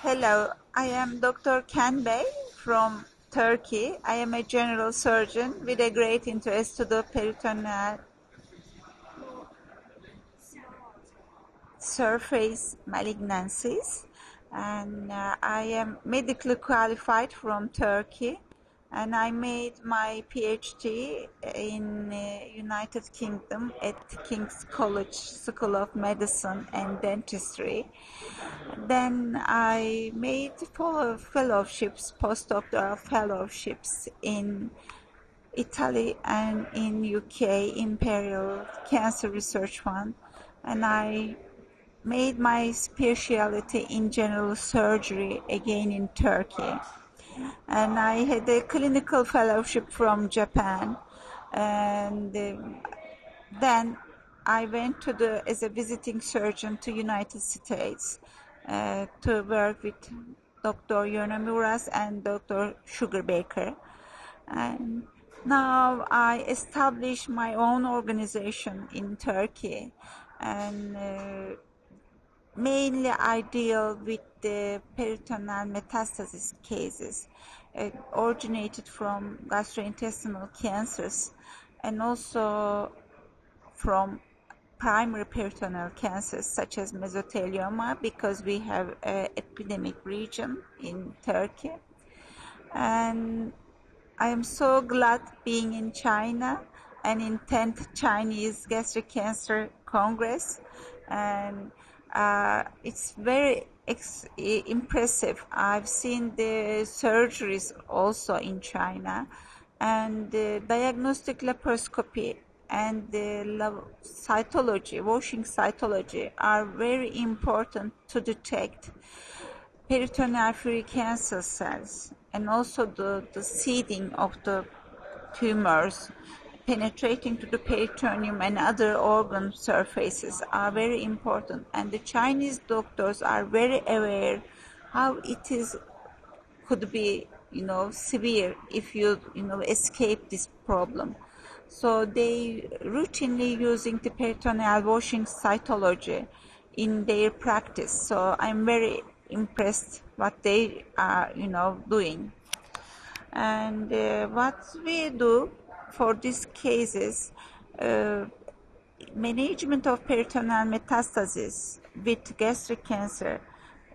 Hello, I am Dr. Canbay from Turkey. I am a general surgeon with a great interest to the peritoneal surface malignancies and uh, I am medically qualified from Turkey and I made my PhD in uh, United Kingdom at King's College School of Medicine and Dentistry. Then I made follow fellowships, postdoctoral fellowships in Italy and in UK Imperial Cancer Research Fund. And I made my specialty in general surgery again in Turkey. And I had a clinical fellowship from Japan, and um, then I went to the as a visiting surgeon to United States uh, to work with Dr. Yonemuras and Dr. Sugarbaker, and now I established my own organization in Turkey, and. Uh, mainly I deal with the peritoneal metastasis cases uh, originated from gastrointestinal cancers and also from primary peritoneal cancers such as mesothelioma because we have an epidemic region in Turkey. And I am so glad being in China and in 10th Chinese Gastric Cancer Congress and uh, it's very ex- impressive. I've seen the surgeries also in China, and the diagnostic laparoscopy and the cytology, washing cytology, are very important to detect peritoneal free cancer cells and also the, the seeding of the tumors penetrating to the peritoneum and other organ surfaces are very important. And the Chinese doctors are very aware how it is could be you know severe if you you know escape this problem. So they routinely using the peritoneal washing cytology in their practice. So i'm very impressed what they are you know doing. And uh, what we do for these cases, uh, management of peritoneal metastasis with gastric cancer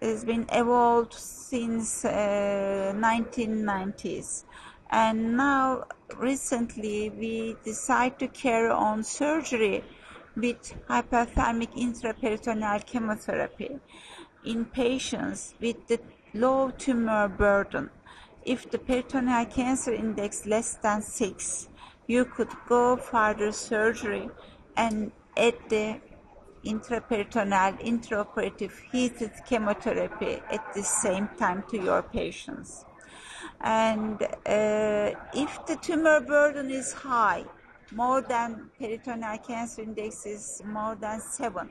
has been evolved since uh, 1990s and now recently we decide to carry on surgery with hyperthermic intraperitoneal chemotherapy in patients with the low tumor burden. If the peritoneal cancer index less than 6 you could go further surgery and add the intraperitoneal intraoperative heated chemotherapy at the same time to your patients. And uh, if the tumor burden is high, more than peritoneal cancer index is more than 7,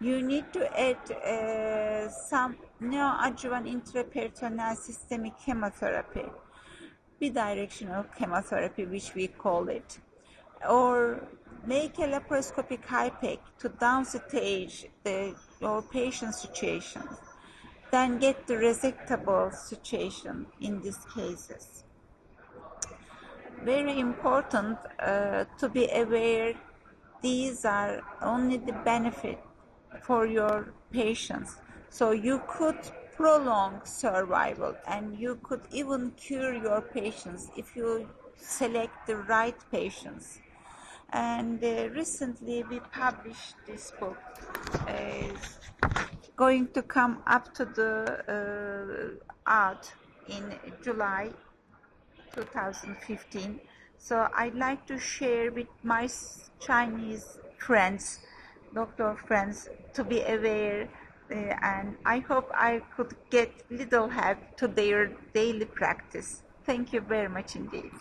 you need to add uh, some neoadjuvant intraperitoneal systemic chemotherapy bidirectional chemotherapy, which we call it, or make a laparoscopic HIPEC to downstage the, your patient situation, then get the resectable situation in these cases. Very important uh, to be aware these are only the benefit for your patients. So you could prolong survival and you could even cure your patients if you select the right patients. And uh, recently we published this book. Uh, going to come up to the uh, art in July 2015. So I'd like to share with my Chinese friends, doctor friends, to be aware Uh, and I hope I could get little help to their daily practice. Thank you very much indeed.